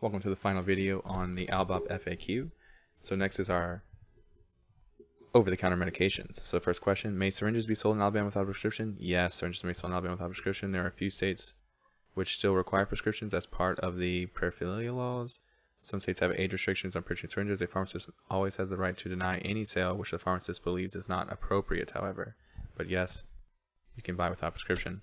Welcome to the final video on the ALBOP FAQ. So next is our over-the-counter medications. So first question, may syringes be sold in Alabama without a prescription? Yes, syringes may be sold in Alabama without a prescription. There are a few states which still require prescriptions as part of the paraphernalia laws. Some states have age restrictions on purchasing syringes. A pharmacist always has the right to deny any sale which the pharmacist believes is not appropriate, however. But yes, you can buy without prescription.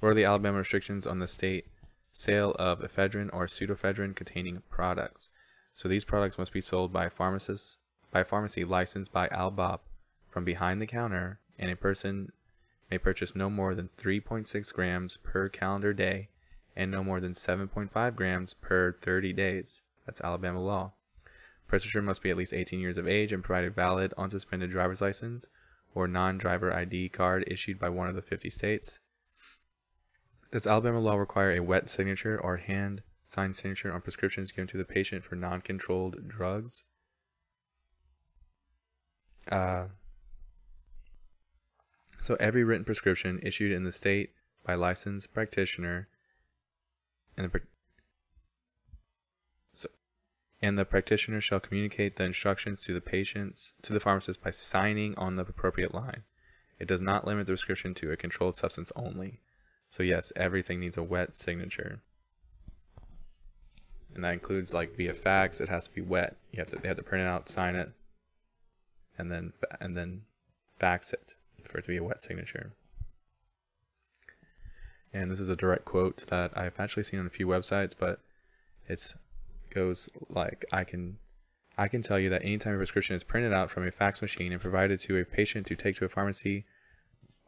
What are the Alabama restrictions on the state sale of ephedrine or pseudoephedrine containing products? So these products must be sold by pharmacists by a pharmacy licensed by ALBOP from behind the counter, and a person may purchase no more than 3.6 grams per calendar day and no more than 7.5 grams per 30 days. That's Alabama law. Purchaser must be at least 18 years of age and provide a valid unsuspended driver's license or non-driver ID card issued by one of the 50 states. Does Alabama law require a wet signature or hand signed signature on prescriptions given to the patient for non-controlled drugs? Uh, so every written prescription issued in the state by licensed practitioner and the, so, and the practitioner shall communicate the instructions to the patients to the pharmacist by signing on the appropriate line. It does not limit the prescription to a controlled substance only. So yes, everything needs a wet signature. And that includes like via fax, it has to be wet. You have to they have to print it out, sign it, and then and then fax it for it to be a wet signature. And this is a direct quote that I've actually seen on a few websites, but it's goes like I can I can tell you that anytime a prescription is printed out from a fax machine and provided to a patient to take to a pharmacy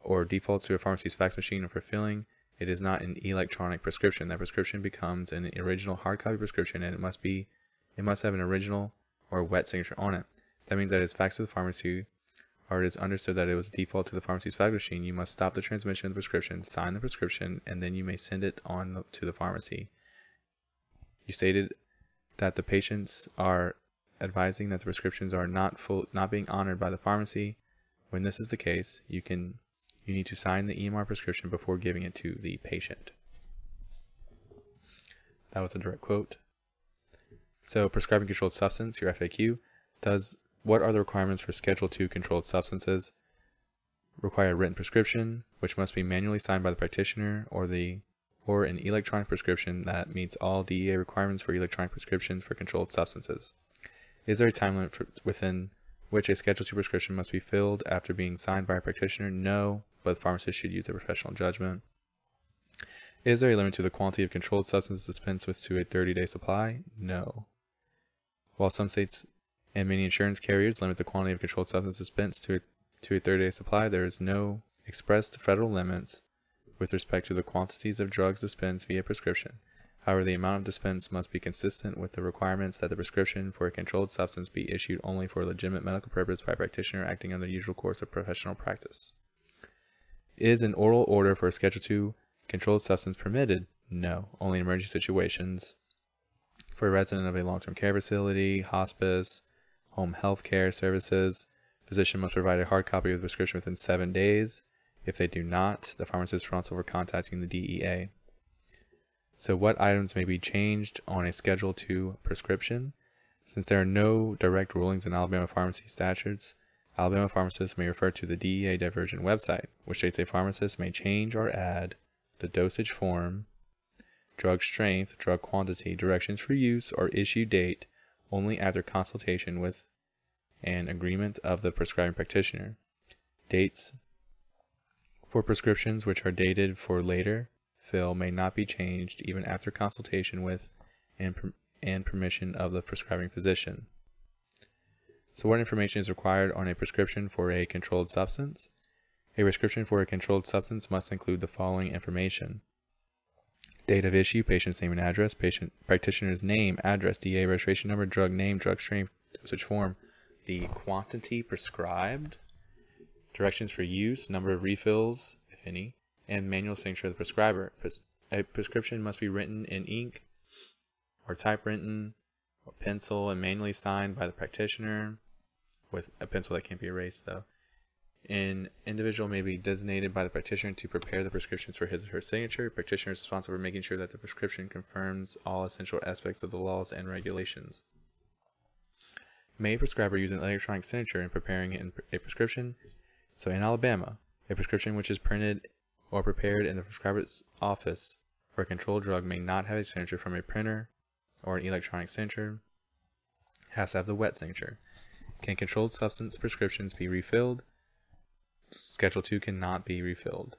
or defaults to a pharmacy's fax machine for filling, it is not an electronic prescription. That prescription becomes an original hard copy prescription and it must be it must have an original or wet signature on it. That means that it is faxed to the pharmacy or it is understood that it was default to the pharmacy's fax machine. You must stop the transmission of the prescription, sign the prescription, and then you may send it on to the pharmacy. You stated that the patients are advising that the prescriptions are not full, not being honored by the pharmacy. When this is the case, you can you need to sign the EMR prescription before giving it to the patient. That was a direct quote. So, prescribing controlled substance, your FAQ, does what are the requirements for Schedule II controlled substances? Require a written prescription, which must be manually signed by the practitioner, or the or an electronic prescription that meets all DEA requirements for electronic prescriptions for controlled substances. Is there a time limit for, within which a Schedule II prescription must be filled after being signed by a practitioner? No, but pharmacists should use their professional judgment. Is there a limit to the quantity of controlled substances dispensed with to a 30-day supply? No. While some states and many insurance carriers limit the quantity of controlled substances dispensed to a, to a 30-day supply, there is no expressed federal limits with respect to the quantities of drugs dispensed via prescription. However, the amount of dispense must be consistent with the requirements that the prescription for a controlled substance be issued only for a legitimate medical purpose by a practitioner acting under the usual course of professional practice. Is an oral order for a Schedule II controlled substance permitted? No, only in emergency situations. For a resident of a long-term care facility, hospice, home health care services, physician must provide a hard copy of the prescription within seven days. If they do not, the pharmacist is responsible for contacting the DEA. So what items may be changed on a Schedule II prescription? Since there are no direct rulings in Alabama pharmacy statutes, Alabama pharmacists may refer to the DEA Diversion website, which states a pharmacist may change or add the dosage form, drug strength, drug quantity, directions for use, or issue date only after consultation with an agreement of the prescribing practitioner. Dates for prescriptions which are dated for later fill may not be changed even after consultation with and, per and permission of the prescribing physician. So what information is required on a prescription for a controlled substance? A prescription for a controlled substance must include the following information. Date of issue, patient's name and address, patient practitioner's name, address, DA registration number, drug name, drug strength, dosage form, the quantity prescribed, directions for use, number of refills, if any, and manual signature of the prescriber. A prescription must be written in ink or typewritten or pencil and manually signed by the practitioner with a pencil that can't be erased though. An individual may be designated by the practitioner to prepare the prescriptions for his or her signature. Practitioner is responsible for making sure that the prescription confirms all essential aspects of the laws and regulations. May a prescriber use an electronic signature in preparing a prescription? So in Alabama, a prescription which is printed or prepared in the prescriber's office for a controlled drug may not have a signature from a printer or an electronic signature. It has to have the wet signature. Can controlled substance prescriptions be refilled? Schedule 2 cannot be refilled.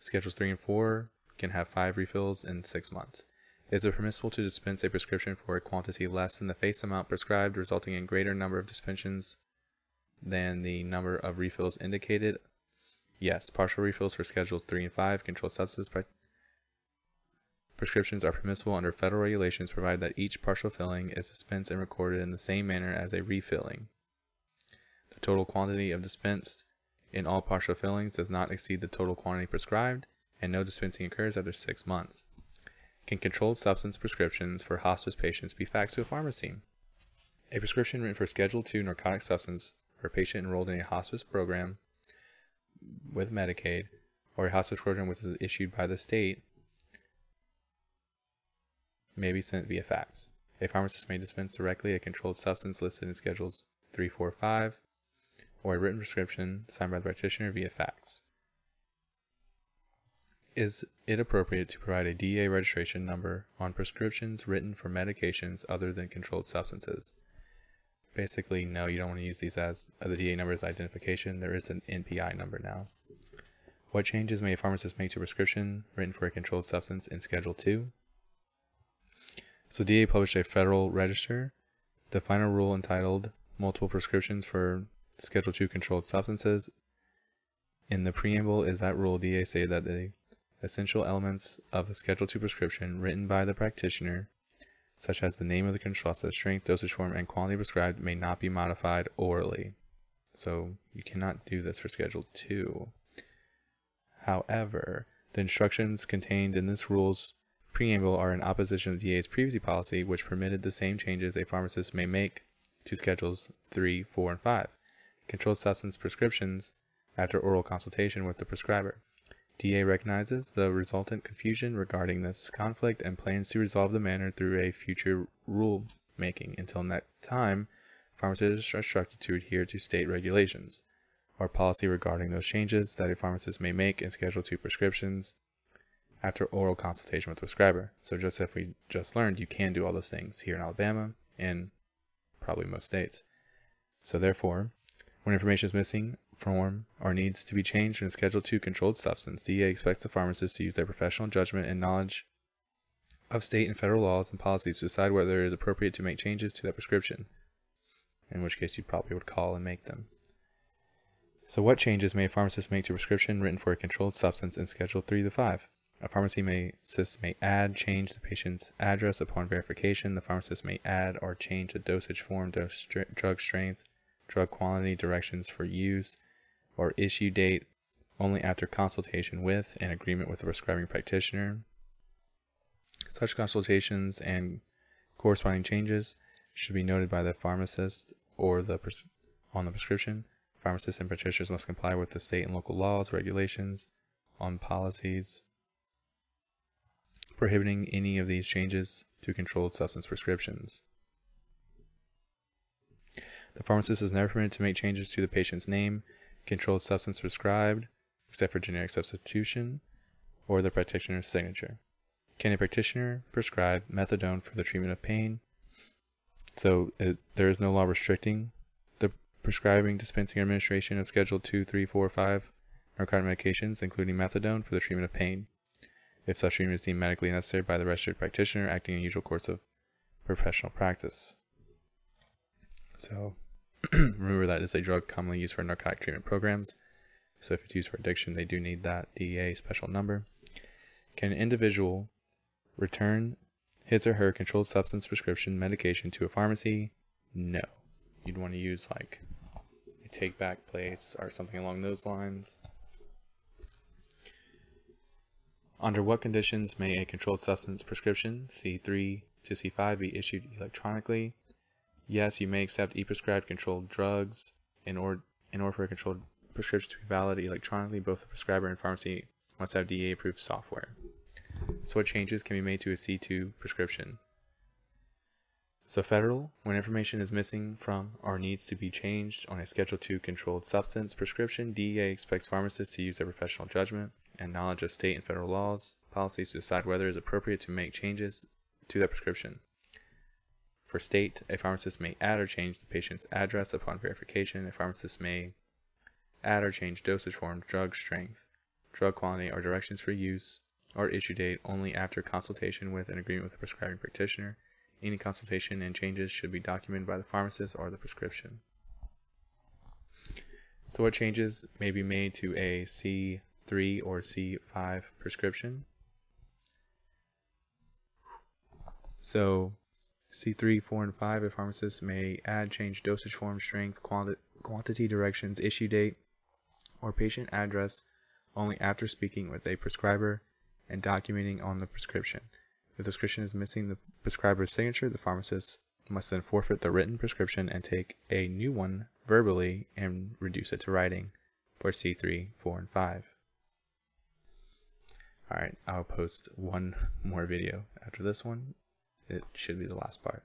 Schedules 3 and 4 can have 5 refills in 6 months. Is it permissible to dispense a prescription for a quantity less than the face amount prescribed, resulting in greater number of dispensions than the number of refills indicated? Yes, partial refills for Schedules 3 and 5 controlled substance prescriptions are permissible under federal regulations provided that each partial filling is dispensed and recorded in the same manner as a refilling. The total quantity of dispensed in all partial fillings does not exceed the total quantity prescribed, and no dispensing occurs after six months. Can controlled substance prescriptions for hospice patients be faxed to a pharmacy? A prescription written for Schedule II narcotic substance for a patient enrolled in a hospice program with Medicaid or a hospice program which is issued by the state may be sent via fax. A pharmacist may dispense directly a controlled substance listed in Schedules 3, 4, 5 or a written prescription signed by the practitioner via fax. Is it appropriate to provide a DEA registration number on prescriptions written for medications other than controlled substances? Basically, no, you don't want to use these as uh, the DEA number as identification. There is an NPI number now. What changes may a pharmacist make to a prescription written for a controlled substance in Schedule 2? So DEA published a federal register. The final rule entitled Multiple Prescriptions for Schedule II controlled substances. In the preamble is that rule DEA stated that the essential elements of the Schedule II prescription written by the practitioner, such as the name of the controlled substance, strength, dosage form, and quantity prescribed, may not be modified orally. So you cannot do this for Schedule II. However, the instructions contained in this rule's preamble are in opposition to the DEA's previous policy, which permitted the same changes a pharmacist may make to Schedules 3, 4, and 5 controlled substance prescriptions after oral consultation with the prescriber. DA recognizes the resultant confusion regarding this conflict and plans to resolve the matter through a future rule making. Until that time, pharmacists are instructed to adhere to state regulations or policy regarding those changes that a pharmacist may make in Schedule 2 prescriptions after oral consultation with the prescriber. So just if we just learned, you can do all those things here in Alabama and probably most states. So therefore, when information is missing from or needs to be changed in a Schedule 2 controlled substance, DEA expects the pharmacist to use their professional judgment and knowledge of state and federal laws and policies to decide whether it is appropriate to make changes to that prescription, in which case you probably would call and make them. So what changes may a pharmacist make to a prescription written for a controlled substance in Schedule 3 to 5? A pharmacy may, may add, change the patient's address upon verification. The pharmacist may add or change the dosage form, dose, drug strength, drug quantity, directions for use, or issue date only after consultation with and agreement with the prescribing practitioner. Such consultations and corresponding changes should be noted by the pharmacist or the on the prescription. Pharmacists and practitioners must comply with the state and local laws, regulations, on policies prohibiting any of these changes to controlled substance prescriptions. The pharmacist is never permitted to make changes to the patient's name, controlled substance prescribed, except for generic substitution, or the practitioner's signature. Can a practitioner prescribe methadone for the treatment of pain? So it, there is no law restricting the prescribing, dispensing, or administration of Schedule 2, 3, 4, 5 narcotic medications, including methadone, for the treatment of pain. If such treatment is deemed medically necessary by the registered practitioner acting in the usual course of professional practice. So Remember that is a drug commonly used for narcotic treatment programs. So if it's used for addiction, they do need that DEA special number. Can an individual return his or her controlled substance prescription medication to a pharmacy? No. You'd want to use like a take back place or something along those lines. Under what conditions may a controlled substance prescription, C3 to C5, be issued electronically? Yes, you may accept e-prescribed controlled drugs in order in order for a controlled prescription to be valid electronically, both the prescriber and pharmacy must have DEA approved software. So what changes can be made to a C2 prescription? So federal, when information is missing from or needs to be changed on a Schedule II controlled substance prescription, DEA expects pharmacists to use their professional judgment and knowledge of state and federal laws, policies to decide whether it is appropriate to make changes to that prescription. For state, a pharmacist may add or change the patient's address upon verification. A pharmacist may add or change dosage form, drug strength, drug quantity, or directions for use or issue date only after consultation with an agreement with the prescribing practitioner. Any consultation and changes should be documented by the pharmacist or the prescription. So what changes may be made to a C3 or C5 prescription? So C3, 4, and 5, a pharmacist may add, change dosage form, strength, quanti quantity directions, issue date, or patient address only after speaking with a prescriber and documenting on the prescription. If the prescription is missing the prescriber's signature, the pharmacist must then forfeit the written prescription and take a new one verbally and reduce it to writing for C3, 4, and 5. Alright, I'll post one more video after this one. It should be the last part.